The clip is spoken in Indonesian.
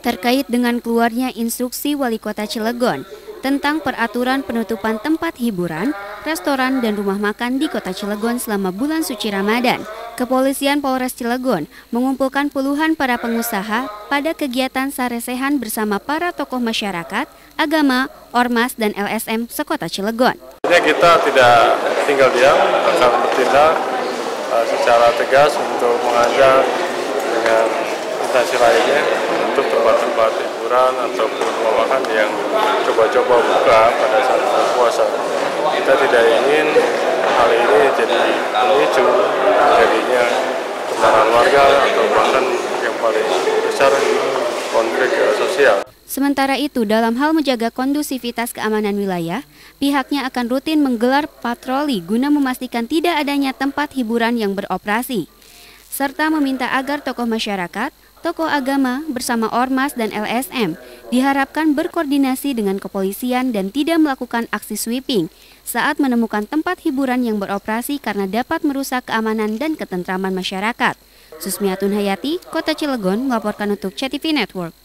terkait dengan keluarnya instruksi Wali Kota Cilegon tentang peraturan penutupan tempat hiburan, restoran, dan rumah makan di Kota Cilegon selama bulan suci Ramadan. Kepolisian Polres Cilegon mengumpulkan puluhan para pengusaha pada kegiatan saresehan bersama para tokoh masyarakat, agama, ormas, dan LSM sekota Cilegon. Kita tidak tinggal diam, akan bertindak uh, secara tegas untuk mengajak dengan instansi lainnya untuk tempat-tempat hiburan ataupun makan yang coba-coba buka pada saat bulan puasa. Kita tidak ingin hal ini jadi pemicu jadinya kemarahan warga atau bahkan yang paling besar konflik sosial. Sementara itu, dalam hal menjaga kondusivitas keamanan wilayah, pihaknya akan rutin menggelar patroli guna memastikan tidak adanya tempat hiburan yang beroperasi, serta meminta agar tokoh masyarakat, tokoh agama bersama ormas dan LSM diharapkan berkoordinasi dengan kepolisian dan tidak melakukan aksi sweeping saat menemukan tempat hiburan yang beroperasi karena dapat merusak keamanan dan ketentraman masyarakat. Susmiatun Hayati, Kota Cilegon, melaporkan untuk CTV Network.